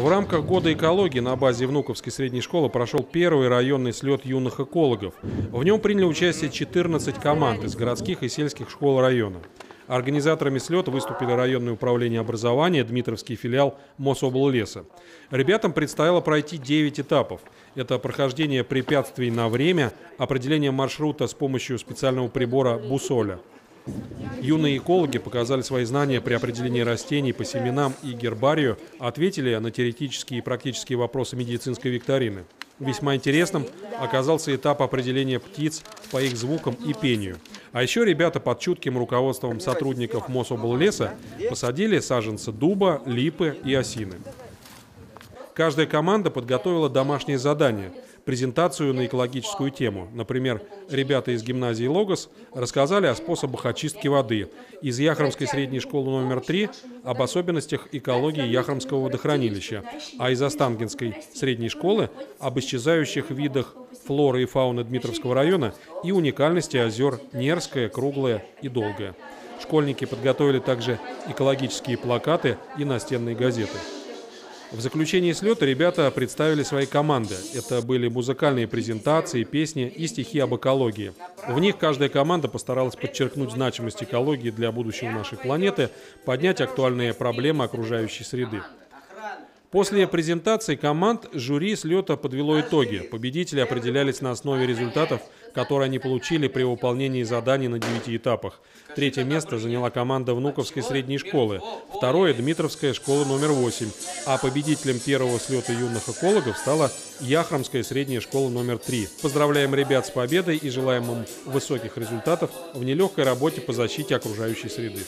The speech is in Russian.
В рамках года экологии на базе Внуковской средней школы прошел первый районный слет юных экологов. В нем приняли участие 14 команд из городских и сельских школ района. Организаторами слета выступили районное управление образования, Дмитровский филиал Мособллеса. Ребятам предстояло пройти 9 этапов. Это прохождение препятствий на время, определение маршрута с помощью специального прибора «Бусоля». Юные экологи показали свои знания при определении растений по семенам и гербарию, ответили на теоретические и практические вопросы медицинской викторины. Весьма интересным оказался этап определения птиц по их звукам и пению – а еще ребята под чутким руководством сотрудников Мособллеса посадили саженцы дуба, липы и осины. Каждая команда подготовила домашнее задание – презентацию на экологическую тему. Например, ребята из гимназии «Логос» рассказали о способах очистки воды, из Яхромской средней школы номер 3 об особенностях экологии Яхромского водохранилища, а из Останкинской средней школы об исчезающих видах флоры и фауны Дмитровского района и уникальности озер Нерское, Круглое и Долгое. Школьники подготовили также экологические плакаты и настенные газеты. В заключении слета ребята представили свои команды. Это были музыкальные презентации, песни и стихи об экологии. В них каждая команда постаралась подчеркнуть значимость экологии для будущего нашей планеты, поднять актуальные проблемы окружающей среды. После презентации команд жюри слета подвело итоги. Победители определялись на основе результатов, которые они получили при выполнении заданий на девяти этапах. Третье место заняла команда Внуковской средней школы, второе – Дмитровская школа номер 8, а победителем первого слета юных экологов стала Яхромская средняя школа номер 3. Поздравляем ребят с победой и желаем им высоких результатов в нелегкой работе по защите окружающей среды.